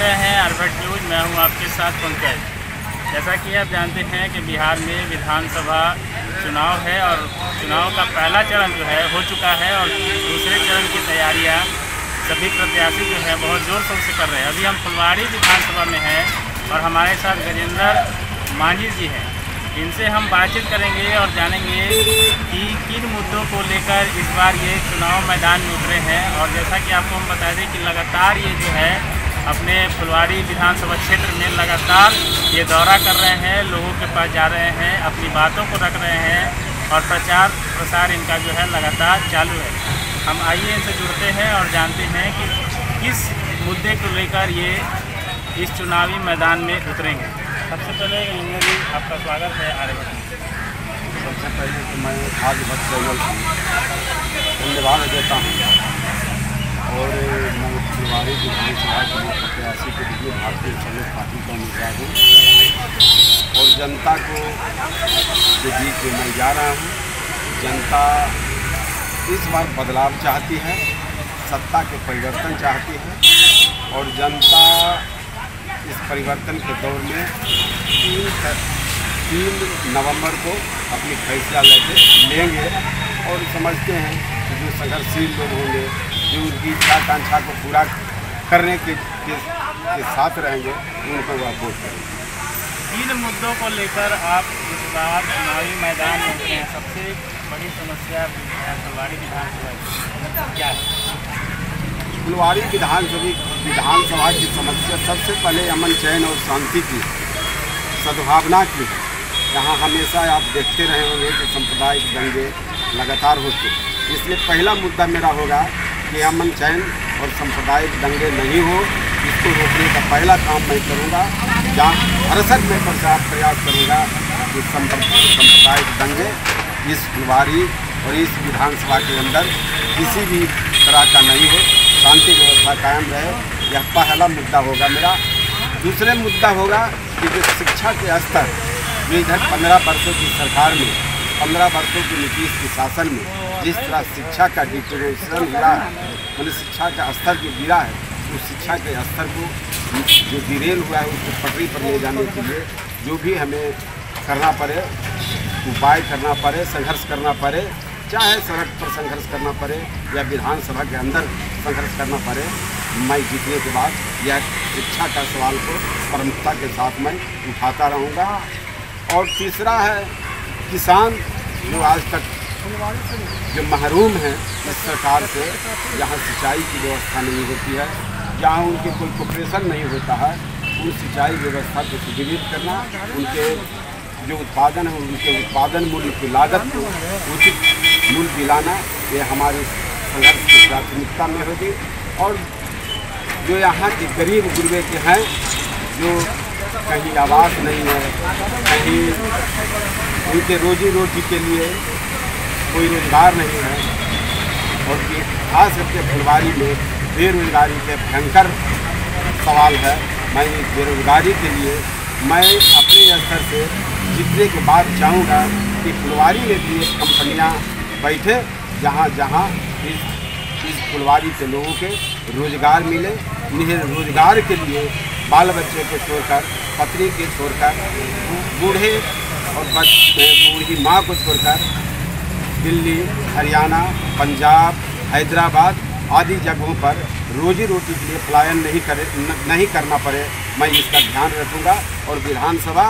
रहे हैं आरबेट न्यूज़ मैं हूँ आपके साथ पंकज। जैसा कि आप जानते हैं कि बिहार में विधानसभा चुनाव है और चुनाव का पहला चरण जो है, हो चुका है और दूसरे चरण की तैयारियाँ सभी प्रत्याशी जो है, बहुत ज़ोर शोर से कर रहे हैं। अभी हम फुलवाड़ी विधानसभा में हैं और हमारे साथ गजेंद्र मांझी जी हैं। इनसे हम बातचीत करेंगे और जानेंगे कि किन मुद्दों को लेकर इस बार ये चुनाव मैदान में उतरे हैं और जैसा कि आपको हम बता दें कि लगातार ये जो है अपने फुलवाड़ी विधानसभा क्षेत्र में लगातार ये दौरा कर रहे हैं, लोगों के पास जा रहे हैं, अपनी बातों को रख रहे हैं और प्रचार प्रसार इनका जो है लगातार चालू है। हम आइए इनसे जुड़ते हैं और जानते हैं कि किस मुद्दे को लेकर ये इस चुनावी मैदान में उतरेंगे। सबसे पहले जी, आपका स्वागत है आर्य सबसे पहले तो मैं आज भक्त धन्यवाद देता हूँ। और फुलवाड़ी विधानसभा प्रत्याशी के लिए भारतीय जनता पार्टी का उम्मीदवार हूँ। और जनता को के बीच में मैं जा रहा हूँ, जनता इस बार बदलाव चाहती है, सत्ता के परिवर्तन चाहती है, और जनता इस परिवर्तन के दौर में तीन तीन नवंबर को अपनी फैसला लेके लेंगे। और समझते हैं कि जो संघर्षशील लोग होंगे, जो उनकी इच्छा आकांक्षा को पूरा करने के, के, के साथ रहेंगे उनको वह वोट करेंगे तीन मुद्दों को लेकर आप इस बार चुनावी मैदान में उतरे हैं। सबसे बड़ी समस्या फुलवाड़ी विधानसभा क्या है? फुलवाड़ी विधानसभा विधानसभा की समस्या सबसे पहले अमन चैन और शांति की सद्भावना की। है यहाँ हमेशा आप देखते रहे होंगे कि सांप्रदायिक दंगे लगातार होते हैं। इसलिए पहला मुद्दा मेरा होगा कि अमन चैन और सांप्रदायिक दंगे नहीं हो, इसको रोकने का पहला काम मैं करूँगा, जहाँ भरसक में प्रचार प्रयास करूँगा कि सांप्रदायिक दंगे इस फुलवाड़ी और इस विधानसभा के अंदर किसी भी तरह का नहीं हो, शांति व्यवस्था कायम रहे। यह पहला मुद्दा होगा मेरा। दूसरे मुद्दा होगा कि जो शिक्षा के स्तर जो इधर पंद्रह वर्षों की सरकार में पंद्रह वर्षों की नीतीश के शासन में, जिस तरह शिक्षा का डिटोरेशन हुआ है मतलब शिक्षा का स्तर जो गिरा है, उस शिक्षा के स्तर को जो डिरेल हुआ है, उसको पटरी पर ले जाने के लिए जो भी हमें करना पड़े, उपाय करना पड़े, संघर्ष करना पड़े, चाहे सड़क पर संघर्ष करना पड़े या विधानसभा के अंदर संघर्ष करना पड़े, मैं जीतने के बाद यह शिक्षा का सवाल को प्रमुखता के साथ मैं उठाता रहूँगा। और तीसरा है किसान जो आज तक जो महरूम हैं, इस सरकार से जहाँ सिंचाई की व्यवस्था नहीं होती है। जहाँ उनके कोई कोपरेशन नहीं होता है, उन सिंचाई व्यवस्था को सुदृढ़ करना, उनके जो उत्पादन है, उनके उत्पादन मूल्य की लागत को उचित मूल्य दिलाना, ये हमारे संघर्ष की प्राथमिकता में होगी। और जो यहाँ के गरीब गुरबे के हैं, जो कहीं आवास नहीं है, कहीं उनके रोजी रोटी के लिए कोई रोज़गार नहीं है। और खास करके फुलवारी में बेरोजगारी के भयंकर सवाल है। मैं इस बेरोजगारी के लिए, मैं अपने स्तर से जीतने के बाद चाहूँगा कि फुलवारी में भी कंपनियाँ बैठे जहाँ जहाँ इस इस फुलवारी के लोगों के रोज़गार मिले। इन्हें रोज़गार के लिए बाल बच्चे को छोड़कर पत्नी के छोड़कर, बूढ़े और बूढ़ी माँ को छोड़कर दिल्ली, हरियाणा, पंजाब, हैदराबाद आदि जगहों पर रोजी रोटी के लिए पलायन नहीं करे नहीं करना पड़े। मैं इसका ध्यान रखूँगा और विधानसभा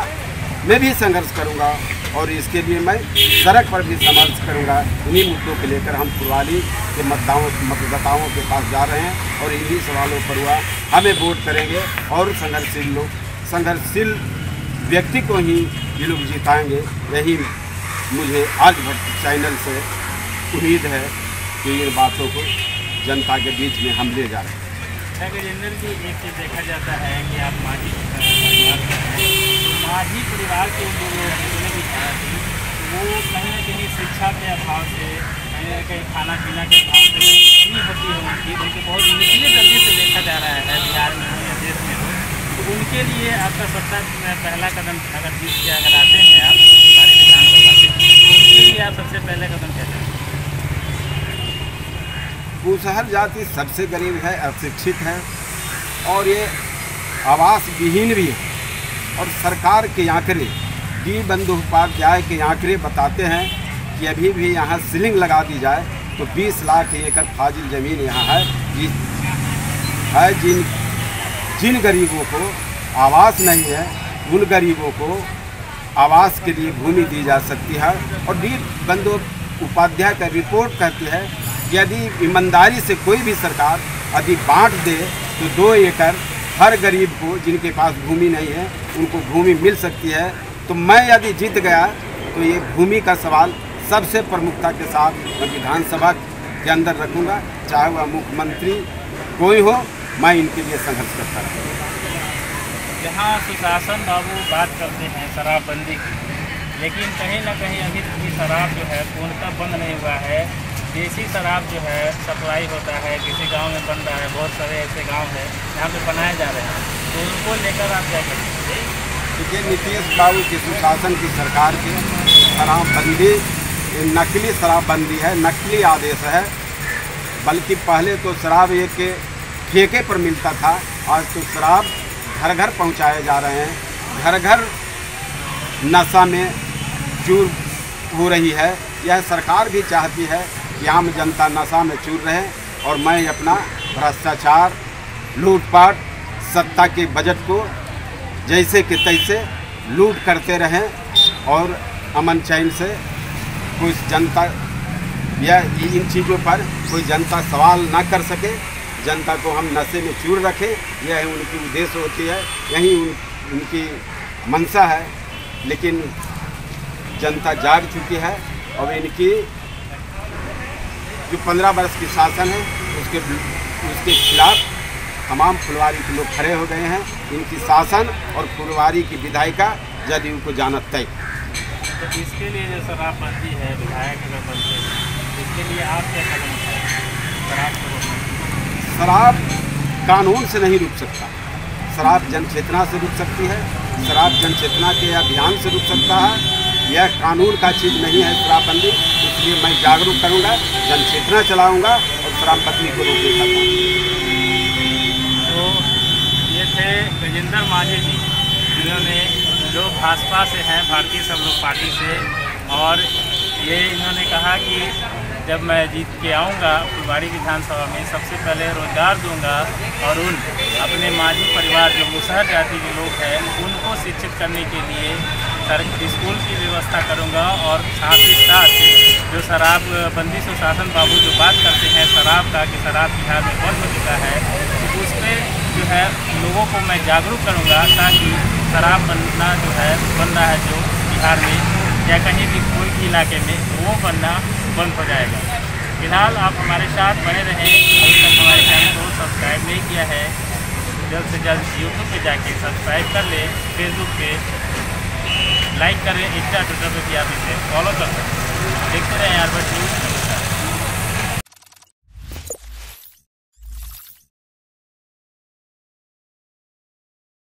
में भी संघर्ष करूँगा और इसके लिए मैं सड़क पर भी संघर्ष करूँगा। इन्हीं मुद्दों को लेकर हम फुलवाली के मतदाओं, मतदाताओं के पास जा रहे हैं और इन्हीं सवालों पर हुआ। हमें वोट करेंगे और संघर्षशील लोग संघर्षशील व्यक्ति को ही ये लोग जिताएँगे। यही मुझे आज भट्ट चैनल से उम्मीद है कि इन बातों को जनता के बीच में हम ले जा रहे हैं। गजेंद्र जी, एक चीज़ देखा जाता है कि आप हैं। तो माझी परिवार के जो लोग थी वो कहीं ना कहीं शिक्षा के अभाव से, कहीं ना कहीं खाना पीना के अभाव से होती है उनके बहुत निचले दर्जे से देखा जा रहा है बिहार में हो या देश में हो उनके लिए आपका सबसे पहला कदम अगर जीत के अगर आते हैं आप हमारे विधानसभा से उनके लिए आप सबसे पहले कदम क्या करें कुशहर जाति सबसे गरीब है, अशिक्षित है, और ये आवास विहीन भी हैं। और सरकार के आंकड़े, डी बंदोपाध्याय के आंकड़े बताते हैं कि अभी भी यहाँ सीलिंग लगा दी जाए तो 20 लाख एकड़ फाजिल ज़मीन यहाँ है, जिस है जिन जिन गरीबों को आवास नहीं है उन गरीबों को आवास के लिए भूमि दी जा सकती है। और डी बंदो उपाध्याय का रिपोर्ट कहती है, यदि ईमानदारी से कोई भी सरकार यदि बांट दे तो दो एकड़ हर गरीब को जिनके पास भूमि नहीं है, उनको भूमि मिल सकती है। तो मैं यदि जीत गया तो ये भूमि का सवाल सबसे प्रमुखता के साथ मैं विधानसभा के अंदर रखूँगा। चाहे वह मुख्यमंत्री कोई हो, मैं इनके लिए संघर्ष करता रहूँगा। जहाँ सुशासन बाबू बात करते हैं शराबबंदी की। लेकिन कहीं ना कहीं अभी भी शराब जो है, पूर्णतः बंद नहीं हुआ है। देसी शराब जो है सप्लाई होता है, किसी गाँव में बन रहा है, बहुत सारे ऐसे गाँव हैं, जहाँ पे बनाए जा रहे हैं। तो उनको लेकर आप क्या करेंगे देखिए, नीतीश बाबू की सुशासन की सरकार की शराबबंदी नकली शराबबंदी है, नकली आदेश है। बल्कि पहले तो शराब एक ठेके पर मिलता था, आज तो शराब घर घर पहुँचाए जा रहे हैं। घर घर नशा में चूर हो रही है। यह सरकार भी चाहती है कि आम जनता नशा में चूर रहे और मैं अपना भ्रष्टाचार, लूटपाट, सत्ता के बजट को जैसे कि तैसे लूट करते रहें और अमन चैन से कोई जनता या इन चीज़ों पर कोई जनता सवाल ना कर सके। जनता को हम नशे में चूर रखें यह उनकी उद्देश्य होती है यही उन, उनकी मंशा है। लेकिन जनता जाग चुकी है और इनकी जो पंद्रह वर्ष की शासन है उसके उसके खिलाफ तमाम फुलवारी के लोग खड़े हो गए हैं। इनकी शासन और फुलवारी की विधायिका जदयू को जानत तय। तो इसके लिए जो शराबबंदी है विधायक बनते हैं इसके लिए आप क्या कदम रोकने शराब कानून से नहीं रुक सकता। शराब जन चेतना से रुक सकती है, शराब जन चेतना के अभियान से रुक सकता है। यह कानून का चीज़ नहीं है शराबबंदी, इसलिए मैं जागरूक करूँगा जन चेतना चलाऊँगा और शराबबंदी को रोकने का तो ये थे गजेंद्र मांझी जी, जिन्होंने जो भाजपा से हैं, भारतीय सब लोग पार्टी से, और ये इन्होंने कहा कि जब मैं जीत के आऊँगा फुलवाड़ी विधानसभा में सबसे पहले रोज़गार दूँगा और उन अपने मांझी परिवार, जो मुसहर जाति के लोग हैं, उनको शिक्षित करने के लिए स्कूल की व्यवस्था करूँगा और साथ ही साथ जो शराब बंदी सुशासन बाबू जो बात करते हैं, शराब का कि शराब बिहार में बंद हो चुका है तो उस पर जो है लोगों को मैं जागरूक करूँगा ताकि शराब बनना जो है बन रहा है जो बिहार में या कहीं भी कोई भी इलाके में, वो बनना बंद हो जाएगा। फ़िलहाल आप हमारे साथ बने रहें। अभी तक हमारे चैनल को सब्सक्राइब नहीं किया है, जल्द से जल्द यूट्यूब पे जाके सब्सक्राइब कर लें फेसबुक पे लाइक करें इंस्टा ट्विटर पे भी आप इसे फॉलो कर सकते देखते रहें यार बस न्यूज़